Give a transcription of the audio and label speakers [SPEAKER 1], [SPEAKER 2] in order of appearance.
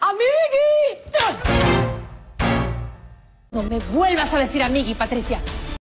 [SPEAKER 1] ¡Amigui! No me vuelvas a decir amigui, Patricia.